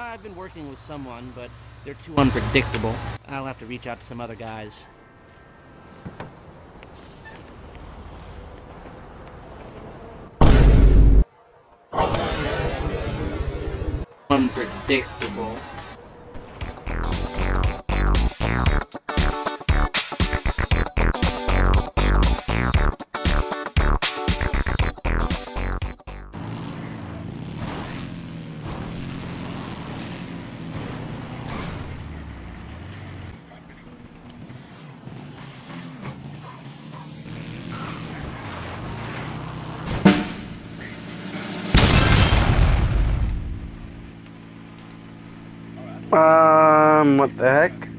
I've been working with someone, but they're too unpredictable. I'll have to reach out to some other guys. Unpredictable. Um, what the heck?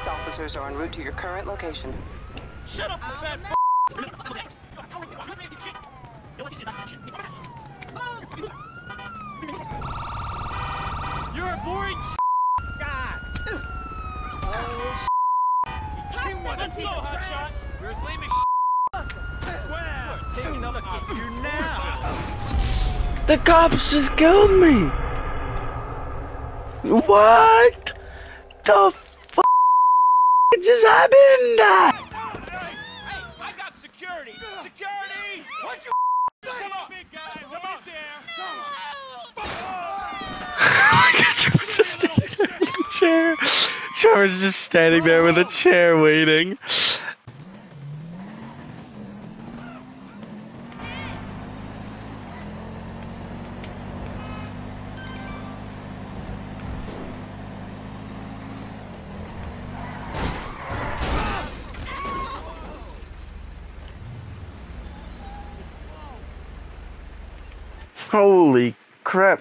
Police officers are en route to your current location. Shut up with that You're a boring God. Oh, you want Let's go, hotshot. You're as lame as Wow. We're taking a look you now. The cops just killed me! What? The f just happened? Hey, I got security. Security. What you Come on, big guy. Come on there. Trevor's just standing there with a chair. Trevor's just standing there with a chair waiting. Holy crap.